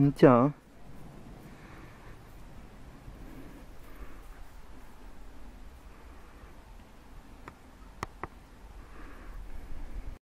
你讲